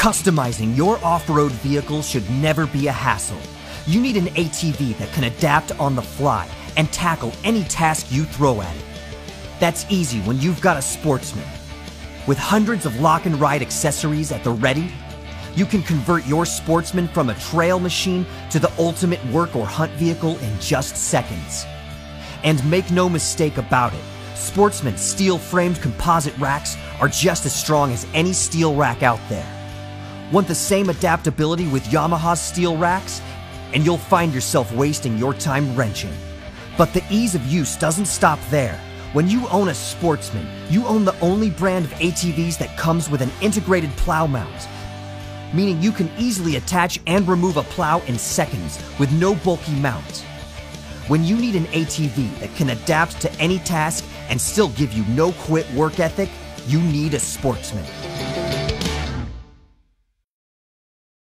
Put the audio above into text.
Customizing your off-road vehicle should never be a hassle. You need an ATV that can adapt on the fly and tackle any task you throw at it. That's easy when you've got a sportsman. With hundreds of lock and ride accessories at the ready, you can convert your sportsman from a trail machine to the ultimate work or hunt vehicle in just seconds. And make no mistake about it, Sportsman steel framed composite racks are just as strong as any steel rack out there. Want the same adaptability with Yamaha's steel racks? And you'll find yourself wasting your time wrenching. But the ease of use doesn't stop there. When you own a Sportsman, you own the only brand of ATVs that comes with an integrated plow mount, meaning you can easily attach and remove a plow in seconds with no bulky mount. When you need an ATV that can adapt to any task and still give you no quit work ethic, you need a Sportsman.